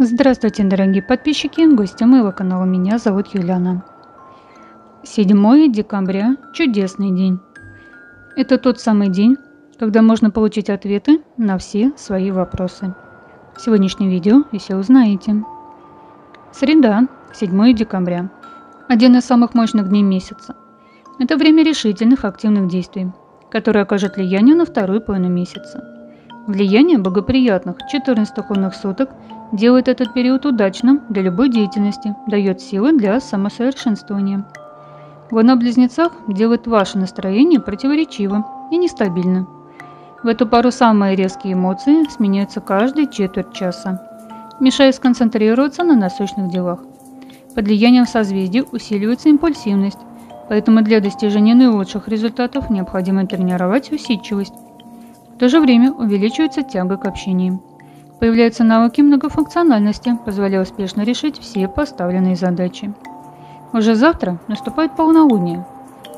Здравствуйте, дорогие подписчики и гости моего канала. Меня зовут Юлиана. 7 декабря – чудесный день. Это тот самый день, когда можно получить ответы на все свои вопросы. В сегодняшнем видео вы все узнаете. Среда, 7 декабря. Один из самых мощных дней месяца. Это время решительных активных действий, которые окажут влияние на вторую половину месяца. Влияние благоприятных 14 лунных суток – делает этот период удачным для любой деятельности, дает силы для самосовершенствования. Луна в Близнецах делает ваше настроение противоречивым и нестабильным. В эту пару самые резкие эмоции сменяются каждые четверть часа, мешая сконцентрироваться на насущных делах. Под влиянием созвездий усиливается импульсивность, поэтому для достижения наилучших результатов необходимо тренировать усидчивость. В то же время увеличивается тяга к общению. Появляются навыки многофункциональности, позволяя успешно решить все поставленные задачи. Уже завтра наступает полнолуние,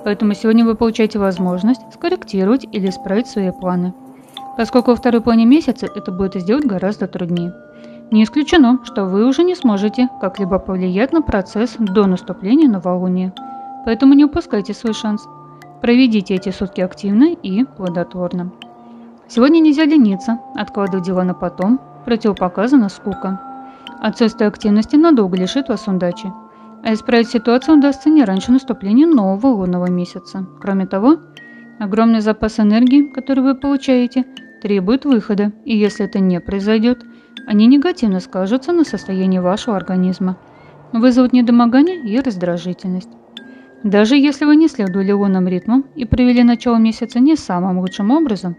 поэтому сегодня вы получаете возможность скорректировать или исправить свои планы. Поскольку во второй половине месяца это будет сделать гораздо труднее. Не исключено, что вы уже не сможете как-либо повлиять на процесс до наступления новолуния, поэтому не упускайте свой шанс. Проведите эти сутки активно и плодотворно. Сегодня нельзя лениться, откладывать дела на потом, противопоказана скука. Отсутствие активности надолго лишит вас удачи. А исправить ситуацию удастся не раньше наступления нового лунного месяца. Кроме того, огромный запас энергии, который вы получаете, требует выхода, и если это не произойдет, они негативно скажутся на состоянии вашего организма, вызовут недомогание и раздражительность. Даже если вы не следовали лунным ритмам и провели начало месяца не самым лучшим образом,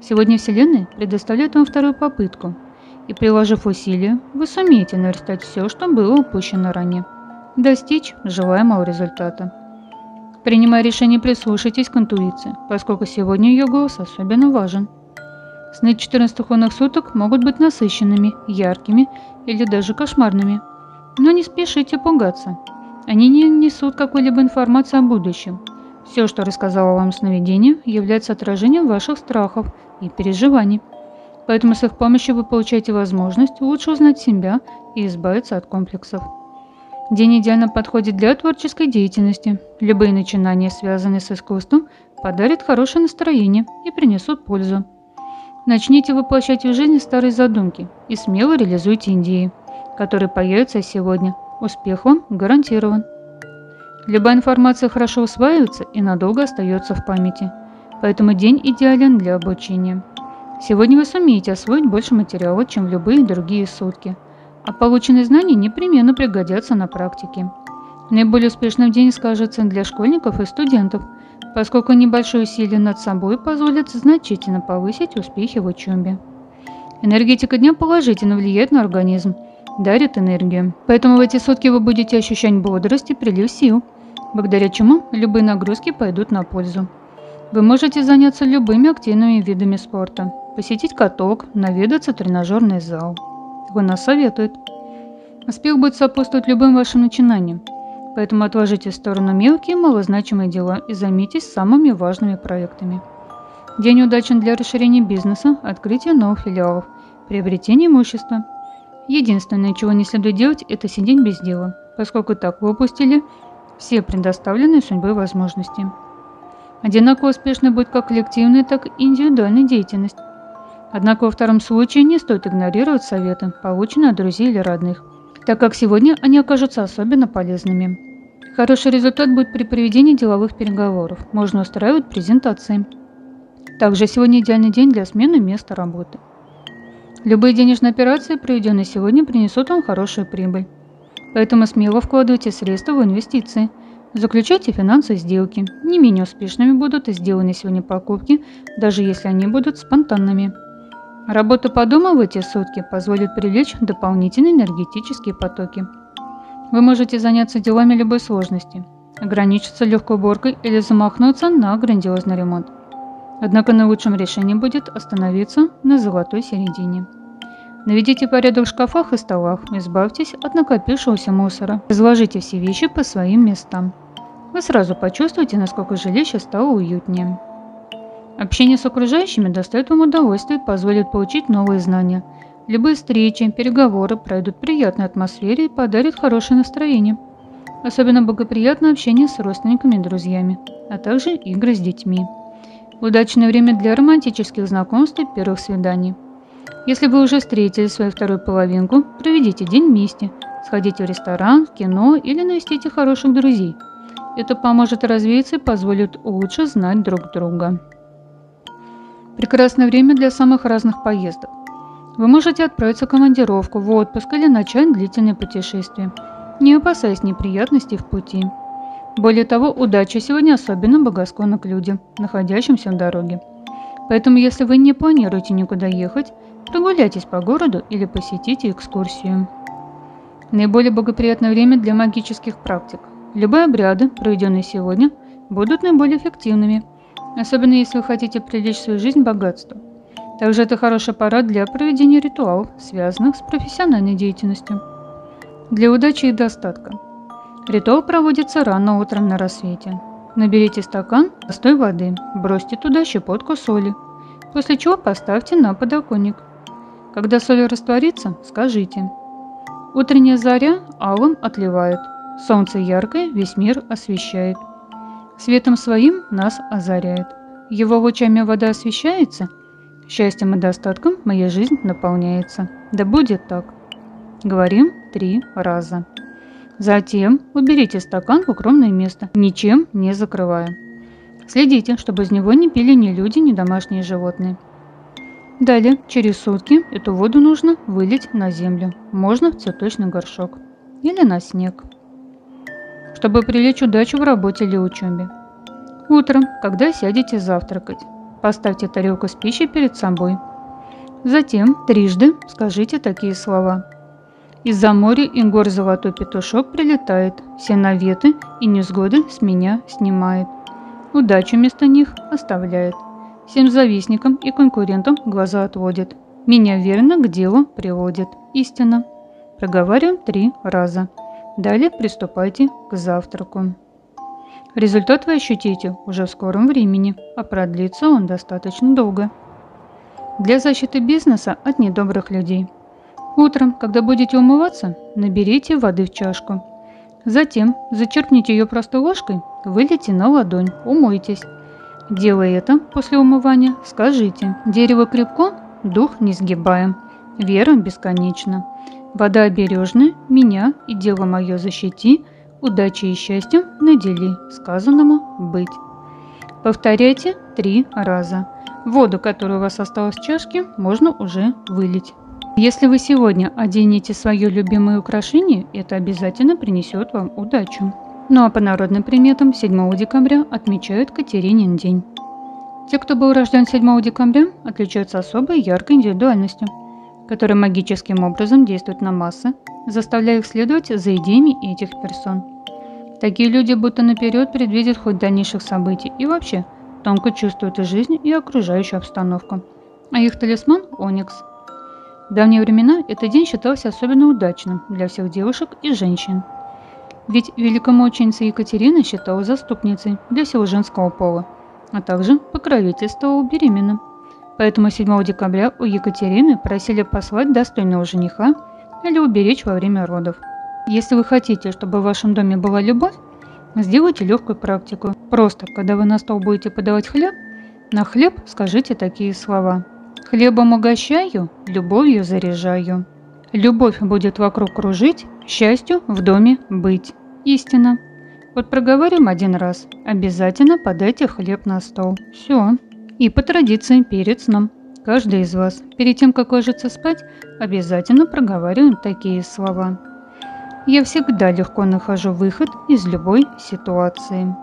сегодня Вселенная предоставляет вам вторую попытку – и приложив усилия, вы сумеете наверстать все, что было упущено ранее, достичь желаемого результата. Принимая решение, прислушайтесь к интуиции, поскольку сегодня ее голос особенно важен. Сны 14 лунных суток могут быть насыщенными, яркими или даже кошмарными. Но не спешите пугаться. Они не несут какой-либо информации о будущем. Все, что рассказала вам сновидение, является отражением ваших страхов и переживаний. Поэтому с их помощью вы получаете возможность лучше узнать себя и избавиться от комплексов. День идеально подходит для творческой деятельности. Любые начинания, связанные с искусством, подарят хорошее настроение и принесут пользу. Начните воплощать в жизнь старые задумки и смело реализуйте идеи, которые появятся сегодня. Успех вам гарантирован. Любая информация хорошо усваивается и надолго остается в памяти, поэтому день идеален для обучения. Сегодня вы сумеете освоить больше материала, чем в любые другие сутки, а полученные знания непременно пригодятся на практике. Наиболее успешным день скажется для школьников и студентов, поскольку небольшое усилие над собой позволит значительно повысить успехи в учебе. Энергетика дня положительно влияет на организм, дарит энергию. Поэтому в эти сутки вы будете ощущать бодрость и прилив сил, благодаря чему любые нагрузки пойдут на пользу. Вы можете заняться любыми активными видами спорта, посетить каток, наведаться в тренажерный зал. Его нас советует. Успех будет сопутствовать любым вашим начинаниям, поэтому отложите в сторону мелкие малозначимые дела и займитесь самыми важными проектами. День удачен для расширения бизнеса, открытия новых филиалов, приобретения имущества. Единственное, чего не следует делать, это сидеть без дела, поскольку так вы упустили все предоставленные судьбой возможности. Одинаково успешной будет как коллективная, так и индивидуальная деятельность. Однако во втором случае не стоит игнорировать советы, полученные от друзей или родных, так как сегодня они окажутся особенно полезными. Хороший результат будет при проведении деловых переговоров. Можно устраивать презентации. Также сегодня идеальный день для смены места работы. Любые денежные операции, проведенные сегодня, принесут вам хорошую прибыль. Поэтому смело вкладывайте средства в инвестиции. Заключайте финансовые сделки. Не менее успешными будут и сделанные сегодня покупки, даже если они будут спонтанными. Работа по дому в эти сутки позволит привлечь дополнительные энергетические потоки. Вы можете заняться делами любой сложности, ограничиться легкой уборкой или замахнуться на грандиозный ремонт. Однако наилучшим решением будет остановиться на золотой середине. Наведите порядок в шкафах и столах, избавьтесь от накопившегося мусора, разложите все вещи по своим местам. Вы сразу почувствуете, насколько жилище стало уютнее. Общение с окружающими доставит вам удовольствие и позволит получить новые знания. Любые встречи, переговоры пройдут в приятной атмосфере и подарят хорошее настроение. Особенно благоприятно общение с родственниками и друзьями, а также игры с детьми. Удачное время для романтических знакомств и первых свиданий. Если вы уже встретили свою вторую половинку, проведите день вместе, сходите в ресторан, в кино или навестите хороших друзей. Это поможет развеяться и позволит лучше знать друг друга. Прекрасное время для самых разных поездок. Вы можете отправиться в командировку, в отпуск или начать длительное путешествие, не опасаясь неприятностей в пути. Более того, удача сегодня особенно благосклонна к людям, находящимся в дороге. Поэтому, если вы не планируете никуда ехать, прогуляйтесь по городу или посетите экскурсию. Наиболее благоприятное время для магических практик. Любые обряды, проведенные сегодня, будут наиболее эффективными, особенно если вы хотите привлечь в свою жизнь богатство – также это хороший аппарат для проведения ритуалов, связанных с профессиональной деятельностью. Для удачи и достатка. Ритуал проводится рано утром на рассвете. Наберите стакан простой воды, бросьте туда щепотку соли, после чего поставьте на подоконник. Когда соль растворится, скажите. Утренняя заря алым отливает, солнце яркое весь мир освещает. Светом своим нас озаряет. Его лучами вода освещается – Счастьем и достатком моя жизнь наполняется. Да будет так. Говорим три раза. Затем уберите стакан в укромное место, ничем не закрывая. Следите, чтобы из него не пили ни люди, ни домашние животные. Далее, через сутки эту воду нужно вылить на землю, можно в цветочный горшок или на снег, чтобы привлечь удачу в работе или учебе. Утром, когда сядете завтракать, Поставьте тарелку с пищей перед собой. Затем трижды скажите такие слова. Из-за моря и гор золотой петушок прилетает, все наветы и несгоды с меня снимает. Удачу вместо них оставляет. Всем завистникам и конкурентам глаза отводит. Меня верно к делу приводит. Истина. Проговариваем три раза. Далее приступайте к завтраку. Результат вы ощутите уже в скором времени, а продлится он достаточно долго. Для защиты бизнеса от недобрых людей. Утром, когда будете умываться, наберите воды в чашку. Затем зачерпните ее простой ложкой, вылейте на ладонь, умойтесь. Делая это после умывания, скажите «Дерево крепко, дух не сгибаем, вера бесконечна, вода обережная, меня и дело мое защити, удачи и счастьем надели, сказанному быть. Повторяйте три раза. Воду, которая у вас осталась в чашке, можно уже вылить. Если вы сегодня оденете свое любимое украшение, это обязательно принесет вам удачу. Ну а по народным приметам 7 декабря отмечают Катеринин день. Те, кто был рожден 7 декабря, отличаются особой яркой индивидуальностью, которая магическим образом действует на массы, заставляя их следовать за идеями этих персон. Такие люди будто наперед предвидят ход дальнейших событий и вообще тонко чувствуют и жизнь, и окружающую обстановку. А их талисман – Оникс. В давние времена этот день считался особенно удачным для всех девушек и женщин. Ведь великомученица Екатерина считалась заступницей для всего женского пола, а также покровительствовала беременным. Поэтому 7 декабря у Екатерины просили послать достойного жениха или уберечь во время родов. Если вы хотите, чтобы в вашем доме была любовь, сделайте легкую практику. Просто, когда вы на стол будете подавать хлеб, на хлеб скажите такие слова. Хлебом угощаю, любовью заряжаю. Любовь будет вокруг кружить, счастью в доме быть. Истина. Вот проговорим один раз. Обязательно подайте хлеб на стол. Все. И по традиции перед сном. Каждый из вас, перед тем, как ложиться спать, обязательно проговариваем такие слова. Я всегда легко нахожу выход из любой ситуации.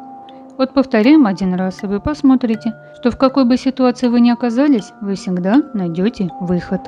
Вот повторяем один раз, и вы посмотрите, что в какой бы ситуации вы ни оказались, вы всегда найдете выход.